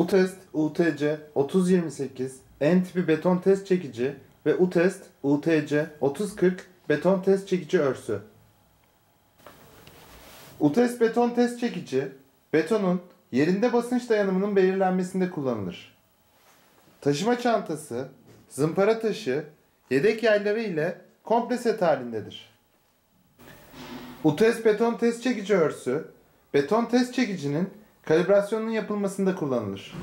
UTEST UTC 3028 N tipi beton test çekici ve UTEST UTC 3040 beton test çekici örsü. UTEST beton test çekici betonun yerinde basınç dayanımının belirlenmesinde kullanılır. Taşıma çantası, zımpara taşı, yedek yayları ile komple set halindedir. UTES beton test çekici örsü, beton test çekicinin kalibrasyonunun yapılmasında kullanılır.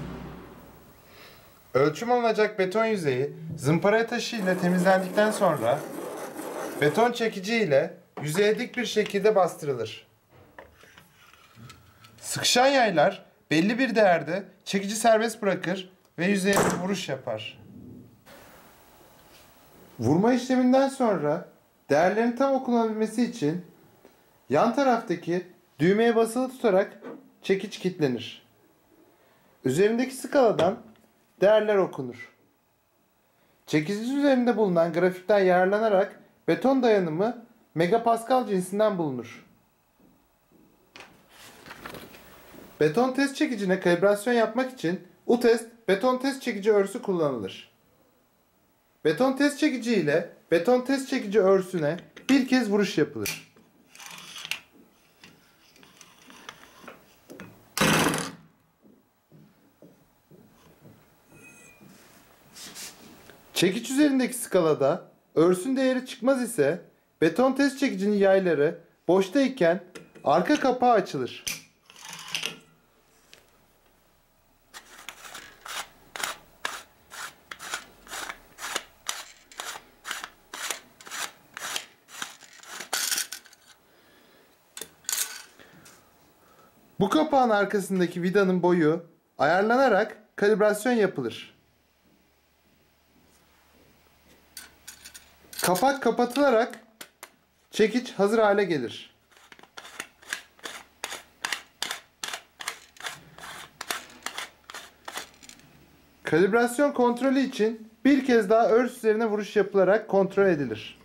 Ölçüm alınacak beton yüzeyi zımpara taşı ile temizlendikten sonra beton çekici ile yüzeye dik bir şekilde bastırılır. Sıkışan yaylar belli bir değerde çekici serbest bırakır ve yüzeye vuruş yapar. Vurma işleminden sonra değerlerin tam okunabilmesi için yan taraftaki düğmeye basılı tutarak çekiç kilitlenir. Üzerindeki skaladan değerler okunur. Çekici üzerinde bulunan grafikten yararlanarak beton dayanımı megapascal cinsinden bulunur. Beton test çekicine kalibrasyon yapmak için U-test beton test çekici örsü kullanılır. Beton test çekici ile beton test çekici örsüne bir kez vuruş yapılır. Çekiç üzerindeki skalada örsün değeri çıkmaz ise beton test çekicinin yayları boştayken arka kapağı açılır. Bu kapağın arkasındaki vidanın boyu ayarlanarak kalibrasyon yapılır. Kapak kapatılarak çekiç hazır hale gelir. Kalibrasyon kontrolü için bir kez daha örs üzerine vuruş yapılarak kontrol edilir.